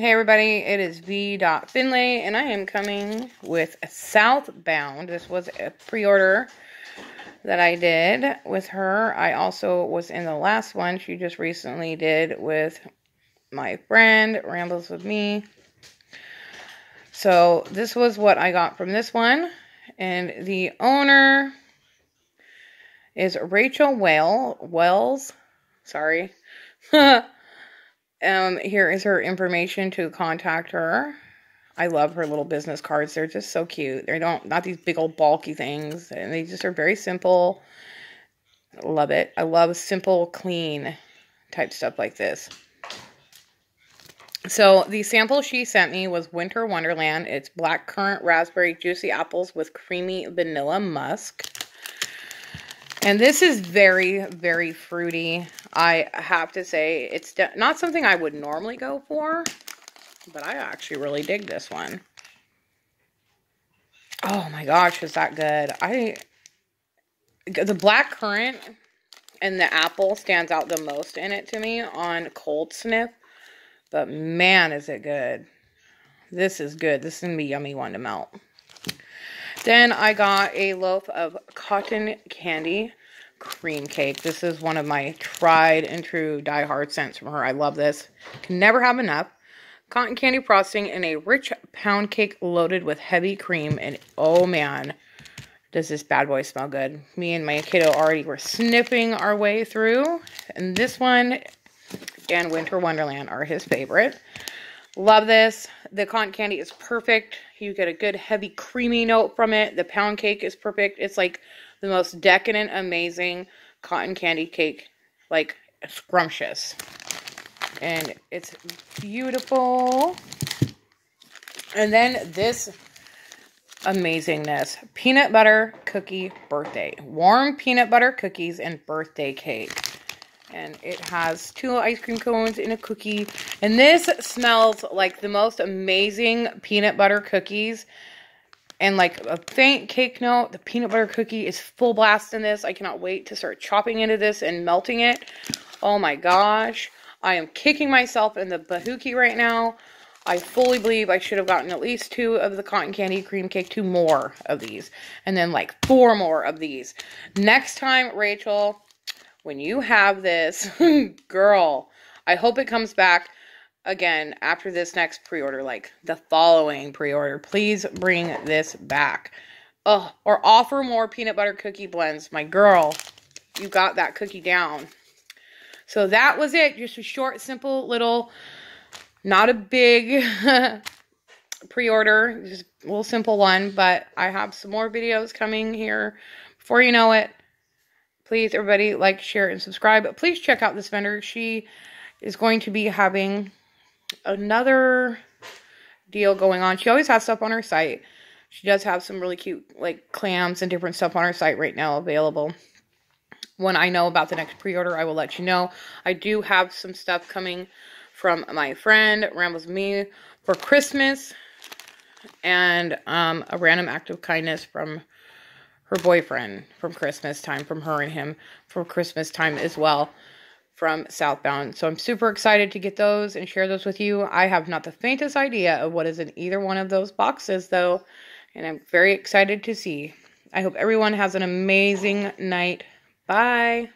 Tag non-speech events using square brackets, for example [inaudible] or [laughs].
Hey everybody, it is V. Finlay, and I am coming with Southbound. This was a pre-order that I did with her. I also was in the last one she just recently did with my friend, Rambles with Me. So this was what I got from this one. And the owner is Rachel Whale Wells. Sorry. [laughs] Um, here is her information to contact her. I love her little business cards. They're just so cute. They don't not these big old bulky things, and they just are very simple. Love it. I love simple, clean type stuff like this. So the sample she sent me was Winter Wonderland. It's black currant raspberry juicy apples with creamy vanilla musk. And this is very, very fruity. I have to say, it's not something I would normally go for, but I actually really dig this one. Oh my gosh, is that good. I The black currant and the apple stands out the most in it to me on cold sniff. But man, is it good. This is good. This is going to be yummy one to melt. Then I got a loaf of cotton candy cream cake. This is one of my tried and true die-hard scents from her. I love this. Can never have enough. Cotton candy frosting and a rich pound cake loaded with heavy cream. And oh man, does this bad boy smell good. Me and my kiddo already were sniffing our way through. And this one and Winter Wonderland are his favorite. Love this. The cotton candy is perfect. You get a good heavy creamy note from it. The pound cake is perfect. It's like the most decadent, amazing cotton candy cake. Like scrumptious. And it's beautiful. And then this amazingness. Peanut butter cookie birthday. Warm peanut butter cookies and birthday cake and it has two ice cream cones in a cookie. And this smells like the most amazing peanut butter cookies. And like a faint cake note. The peanut butter cookie is full blast in this. I cannot wait to start chopping into this and melting it. Oh my gosh. I am kicking myself in the bahookie right now. I fully believe I should have gotten at least two of the cotton candy cream cake, two more of these, and then like four more of these. Next time, Rachel, when you have this, [laughs] girl, I hope it comes back again after this next pre-order, like the following pre-order. Please bring this back. Oh, or offer more peanut butter cookie blends. My girl, you got that cookie down. So that was it. Just a short, simple little, not a big [laughs] pre-order. Just a little simple one. But I have some more videos coming here before you know it. Please, everybody, like, share, and subscribe. Please check out this vendor. She is going to be having another deal going on. She always has stuff on her site. She does have some really cute, like, clams and different stuff on her site right now available. When I know about the next pre-order, I will let you know. I do have some stuff coming from my friend, Rambles Me, for Christmas. And um, a random act of kindness from her boyfriend from Christmas time, from her and him from Christmas time as well from Southbound. So I'm super excited to get those and share those with you. I have not the faintest idea of what is in either one of those boxes though, and I'm very excited to see. I hope everyone has an amazing night. Bye.